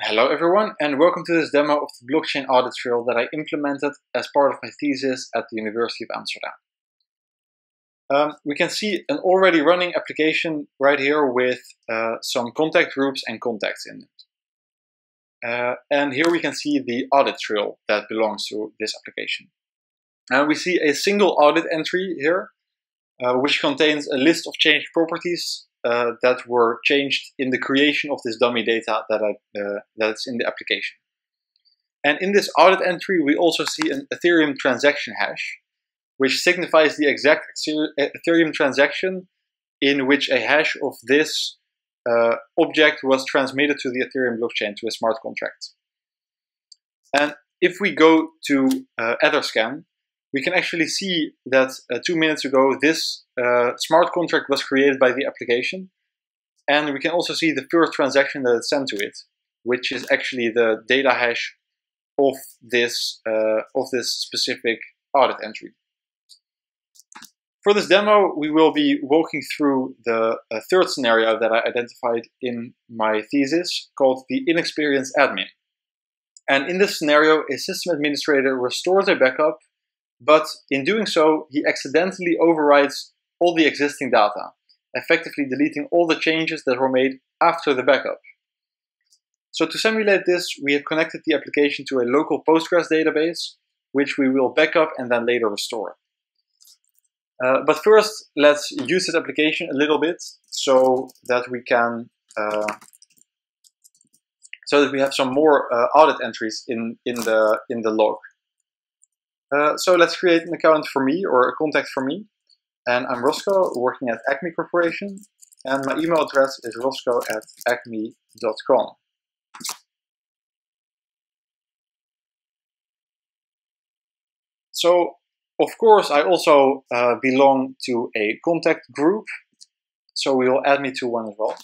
Hello everyone and welcome to this demo of the blockchain audit trail that I implemented as part of my thesis at the University of Amsterdam. Um, we can see an already running application right here with uh, some contact groups and contacts in it. Uh, and here we can see the audit trail that belongs to this application. And we see a single audit entry here, uh, which contains a list of changed properties uh, that were changed in the creation of this dummy data that I, uh, that's in the application. And in this audit entry, we also see an Ethereum transaction hash, which signifies the exact Ethereum transaction in which a hash of this uh, object was transmitted to the Ethereum blockchain to a smart contract. And if we go to uh, Etherscan, we can actually see that uh, two minutes ago this uh, smart contract was created by the application. And we can also see the first transaction that it sent to it, which is actually the data hash of this, uh, of this specific audit entry. For this demo, we will be walking through the uh, third scenario that I identified in my thesis called the inexperienced admin. And in this scenario, a system administrator restores a backup but in doing so, he accidentally overrides all the existing data, effectively deleting all the changes that were made after the backup. So to simulate this, we have connected the application to a local Postgres database, which we will backup and then later restore. Uh, but first, let's use this application a little bit so that we can uh, so that we have some more uh, audit entries in in the in the log. Uh, so let's create an account for me or a contact for me. And I'm Rosco, working at Acme Corporation. And my email address is rosco at acme.com. So, of course, I also uh, belong to a contact group. So we will add me to one as well.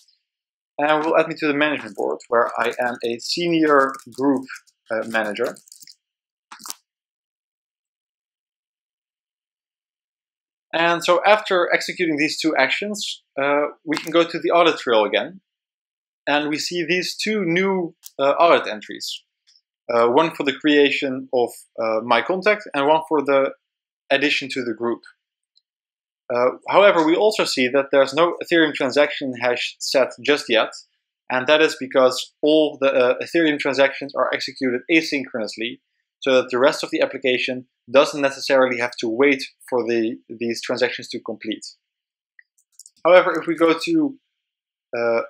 And we'll add me to the management board, where I am a senior group uh, manager. And so after executing these two actions, uh, we can go to the audit trail again. And we see these two new uh, audit entries. Uh, one for the creation of uh, my contact and one for the addition to the group. Uh, however, we also see that there's no Ethereum transaction hash set just yet. And that is because all the uh, Ethereum transactions are executed asynchronously so that the rest of the application doesn't necessarily have to wait for the, these transactions to complete. However, if we go to uh,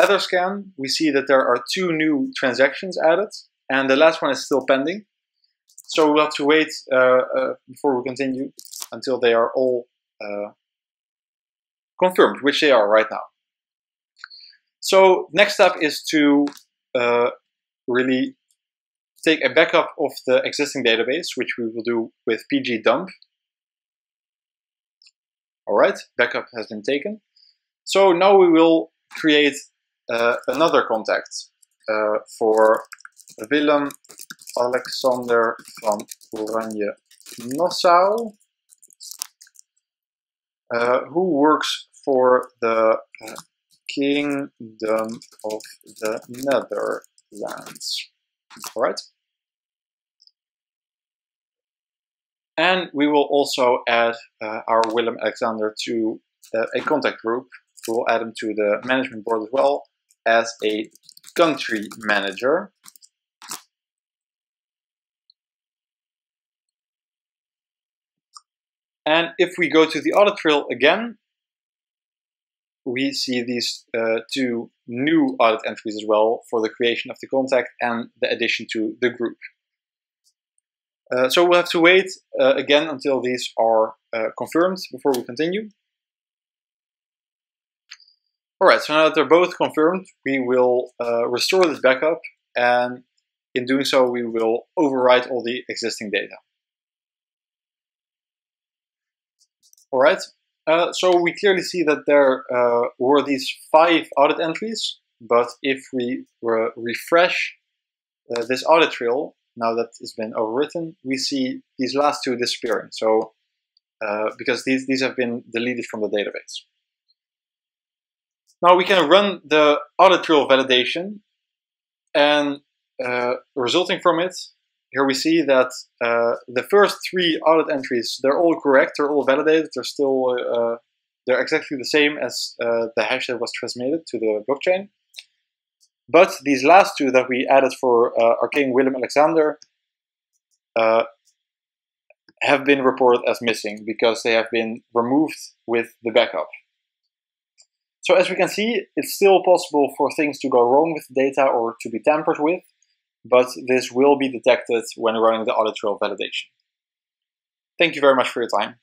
Etherscan, we see that there are two new transactions added, and the last one is still pending. So we'll have to wait uh, uh, before we continue until they are all uh, confirmed, which they are right now. So next step is to uh, really take a backup of the existing database, which we will do with pg_dump. All right, backup has been taken. So now we will create uh, another contact uh, for Willem Alexander van Oranje Nassau, uh, who works for the uh, Kingdom of the Netherlands. All right. And we will also add uh, our Willem Alexander to uh, a contact group. We will add him to the management board as well as a country manager. And if we go to the audit trail again, we see these uh, two new audit entries as well for the creation of the contact and the addition to the group. Uh, so we'll have to wait uh, again until these are uh, confirmed before we continue. Alright, so now that they're both confirmed, we will uh, restore this backup and in doing so we will overwrite all the existing data. Alright, uh, so we clearly see that there uh, were these five audit entries, but if we re refresh this audit trail, now that it's been overwritten, we see these last two disappearing. So uh, because these, these have been deleted from the database. Now we can run the audit trail validation and uh, resulting from it, here we see that uh, the first three audit entries, they're all correct, they're all validated, they're still, uh, they're exactly the same as uh, the hash that was transmitted to the blockchain. But these last two that we added for uh, our king Willem Alexander uh, have been reported as missing because they have been removed with the backup. So as we can see, it's still possible for things to go wrong with data or to be tampered with, but this will be detected when running the audit trail validation. Thank you very much for your time.